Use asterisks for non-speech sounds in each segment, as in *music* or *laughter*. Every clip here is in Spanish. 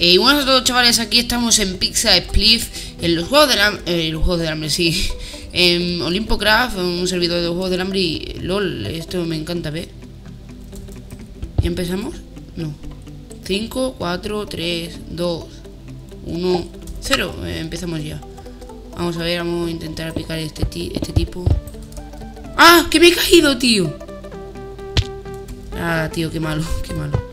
Eh, y bueno, a todos chavales, aquí estamos en Pizza Spliff, en los juegos del hambre, eh, los juegos del hambre, sí. *laughs* En Olimpocraft, un servidor de los juegos del hambre y eh, LOL, esto me encanta ver. ¿Y empezamos? No. 5, 4, 3, 2, 1, 0. Empezamos ya. Vamos a ver, vamos a intentar aplicar este, este tipo. ¡Ah! ¡Que me he caído, tío! Ah, tío, qué malo, qué malo.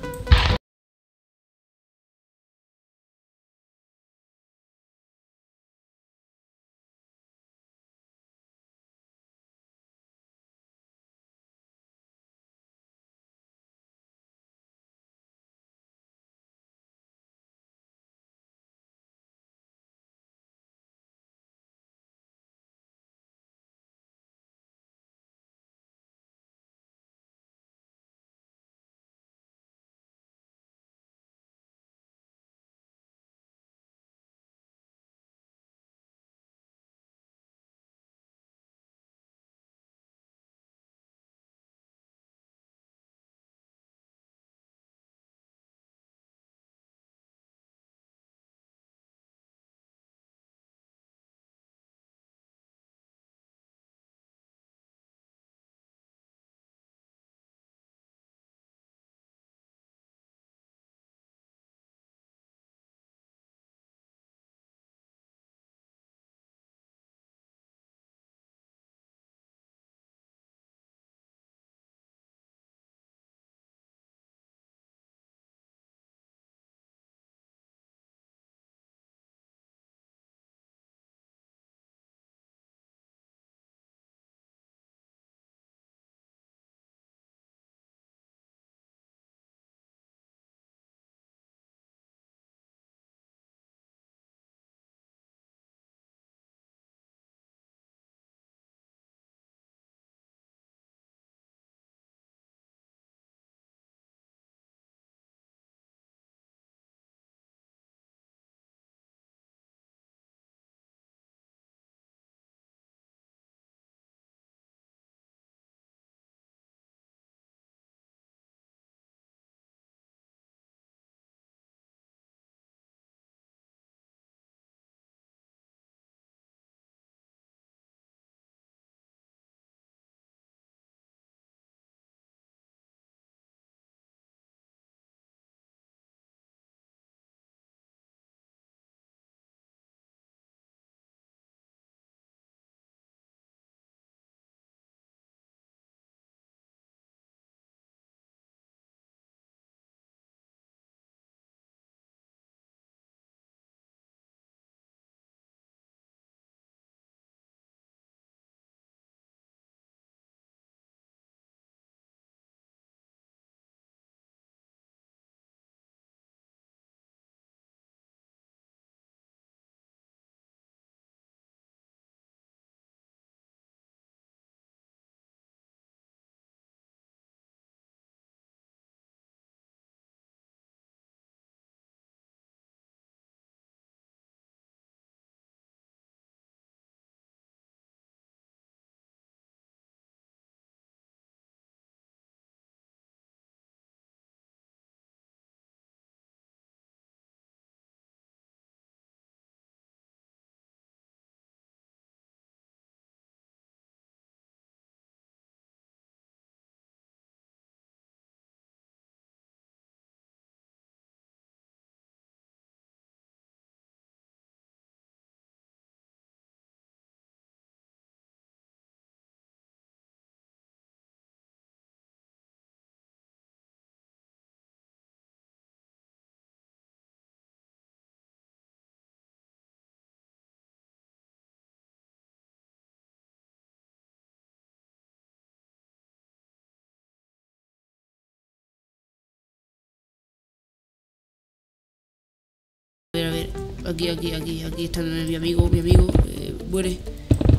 Aquí, aquí, aquí, aquí está mi amigo, mi amigo. Eh, muere,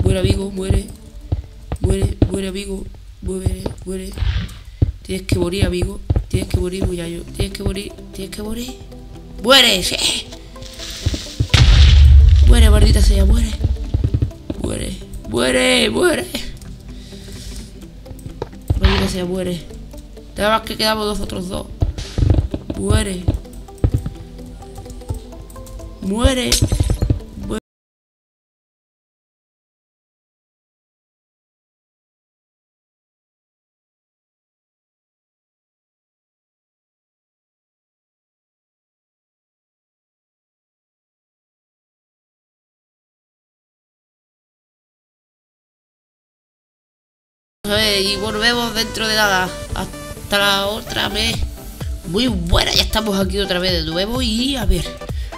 muere amigo, muere. Muere, muere amigo, muere, muere. Tienes que morir, amigo. Tienes que morir, muchacho. Tienes que morir, tienes que morir. ¡Muere! ¡Sí! Muere, maldita sea, muere. Muere, muere, muere. Maldita sea, muere. Nada más que quedamos nosotros dos. Muere. Muere. y volvemos dentro de nada. Hasta la otra vez. Muy buena, ya estamos aquí otra vez de nuevo y a ver.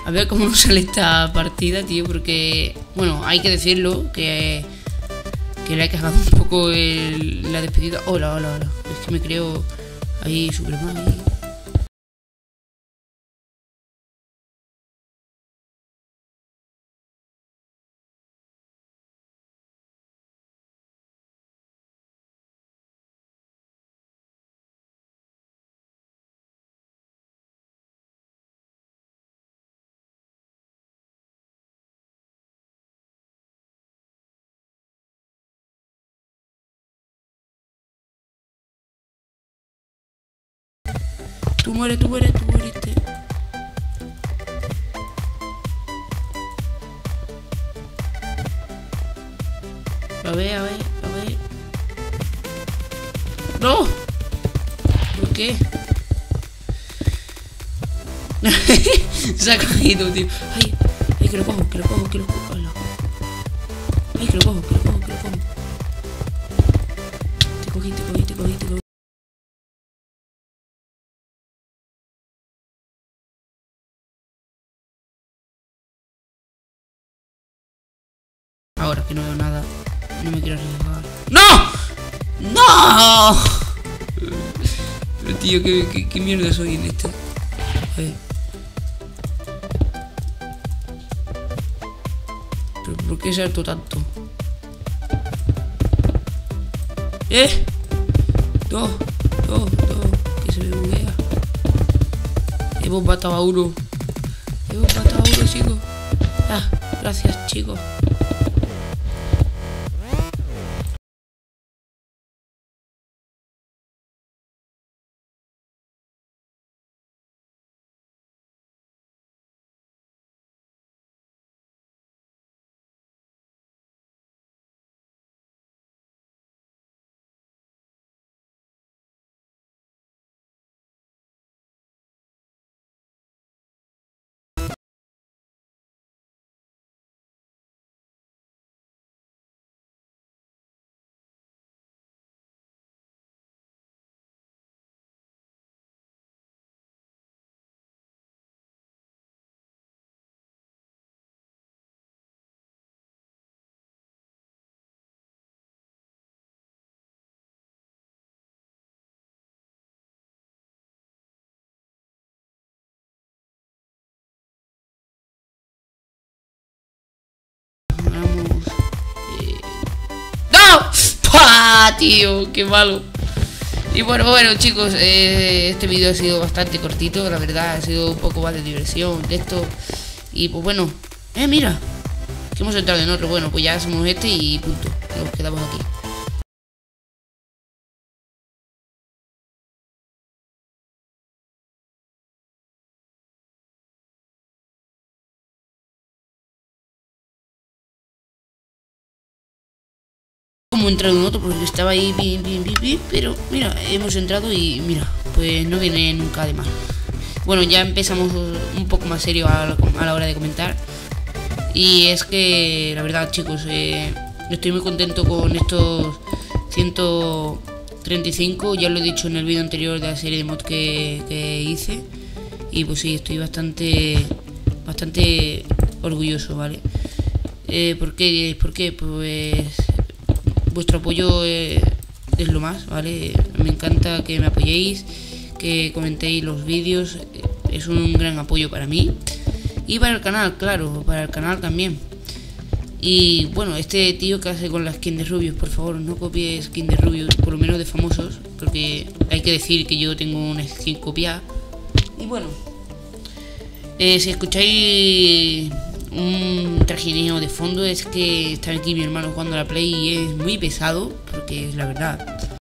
A ver cómo nos *laughs* sale esta partida, tío, porque... Bueno, hay que decirlo, que... Que le ha cagado *laughs* un poco la despedida. Hola, hola, hola. Es que me creo ahí super Tú mueres, tú mueres, tú moriste. A ver, a ver, a ver. ¡No! ¿Por qué? Se ha cogido, tío. Ay, ay, que lo cojo, que lo cojo, que lo cojo. Ay, que lo cojo, que lo cojo, que lo cojo. Te cogí, te cogí, te cogí, te cogí. Que no veo nada. No me quiero arriesgar. ¡No! ¡No! Pero tío, ¿qué, qué, mierda soy en esto? ¿Pero por qué salto tanto? ¡Eh! ¡Dos! ¡Dos! ¡Dos! Que se me buguea. Hemos matado a uno. Hemos matado a uno, chicos. Ah, gracias, chicos. Tío! ¡Qué malo! Y bueno, bueno chicos, eh, este vídeo ha sido bastante cortito, la verdad, ha sido un poco más de diversión, de esto. Y pues bueno, eh, mira, que hemos entrado en otro, bueno, pues ya hacemos este y punto, nos quedamos aquí. Entrado en otro porque estaba ahí bien, bien, bien, bien, pero mira, hemos entrado y mira, pues no viene nunca de más. Bueno, ya empezamos un poco más serio a, la hora de comentar. Y es que, la verdad, chicos, eh, estoy muy contento con estos 135. Ya lo he dicho en el vídeo anterior de la serie de mod que, hice. Y pues sí, estoy bastante, bastante orgulloso, ¿vale? Eh, ¿Por qué? ¿Por qué? Pues vuestro apoyo es, lo más, ¿vale? Me encanta que me apoyéis, que comentéis los vídeos, es un gran apoyo para mí. Y para el canal, claro, para el canal también. Y bueno, este tío que hace con la skin de Rubius, por favor, no copie skin de Rubius, por lo menos de famosos, porque hay que decir que yo tengo una skin copiada. Y bueno, eh, si escucháis un trajineo de fondo es que está aquí mi hermano jugando la play es muy pesado, porque es la verdad.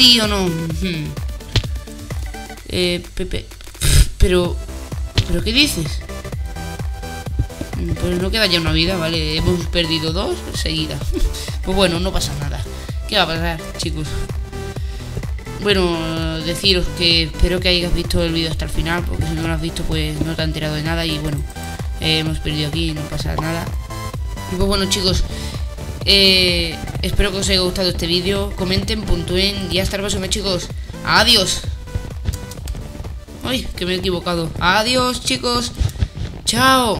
Tío, no. Eh, Pepe. Pero... ¿Pero qué dices? Pues no queda ya una vida, ¿vale? Hemos perdido dos seguidas. *laughs* Pues bueno, no pasa nada. ¿Qué va a pasar, chicos? Bueno, deciros que espero que hayas visto el vídeo hasta el final, porque si no lo has visto, pues no te has enterado de nada y bueno, eh, hemos perdido aquí, no pasa nada. Pues bueno, chicos, eh, espero que os haya gustado este vídeo. Comenten, puntúen y hasta la próxima, chicos. Adiós. Ay, que me he equivocado. Adiós, chicos. Chao.